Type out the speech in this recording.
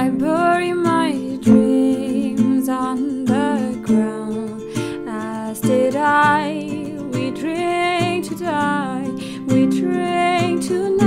I bury my dreams on the ground, as did I. We drink to die, we drink to